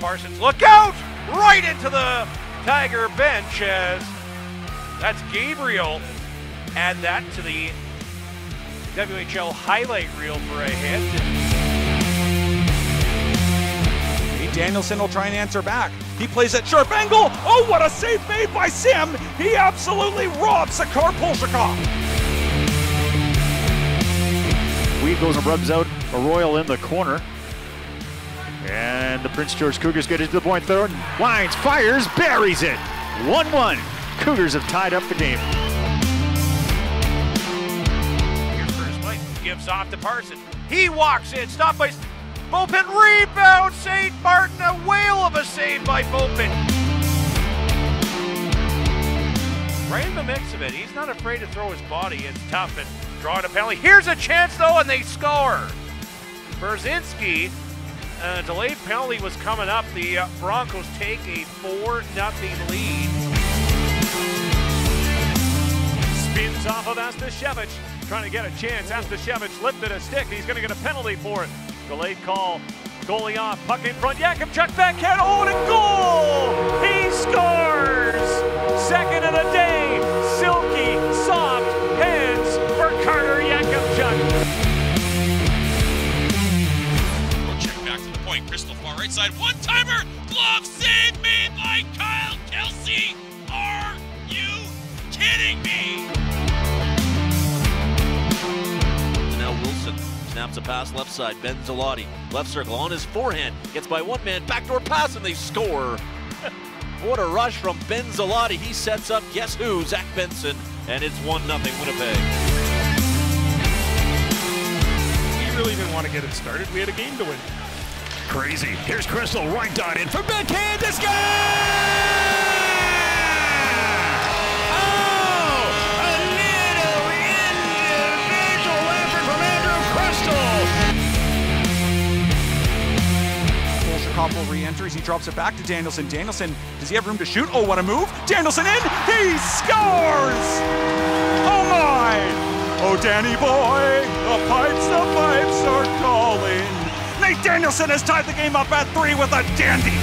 Parsons. Look out! Right into the Tiger bench as that's Gabriel. Add that to the WHL highlight reel for a hit. Danielson will try and answer back. He plays at sharp angle. Oh, what a save made by Sim! He absolutely robs Sakar Polshikov. Weed goes and rubs out a Royal in the corner. And the Prince George Cougars get it to the point third. Wines fires, buries it. 1 1. Cougars have tied up the game. Here's. Gives off to Parson. He walks in. Stopped by Beaupit. Rebound. St. Martin. A whale of a save by Beaupit. Right in the mix of it. He's not afraid to throw his body. It's tough and drawing a penalty. Here's a chance though, and they score. Burzynski uh, delayed penalty was coming up. The uh, Broncos take a 4 0 lead. Spins off of Astashevich, trying to get a chance. Astashevich lifted a stick. He's going to get a penalty for it. Delayed call. Goalie off. Puck in front. Yakemchuk backhand. Oh, and a goal! He scores! Check to the point. Cristall far right side. One timer. Glove save made by Kyle Kelsey. Are you kidding me? Now Wilson snaps a pass left side. Ben Zloty, left circle on his forehand. Gets by one man. Backdoor pass and they score. what a rush from Ben Zloty. He sets up guess who? Zach Benson. And it's 1 0 Winnipeg. We really didn't want to get it started. We had a game to win. Crazy. Here's Cristall right dot in for backhand to score! Oh, a little individual effort from Andrew Cristall. Polshikov will re-enter as he drops it back to Danielson. Danielson, does he have room to shoot? Oh, what a move! Danielson in! He scores! Oh my! Oh, Danny boy, the pipes, the pipes Danielson has tied the game up at three with a dandy.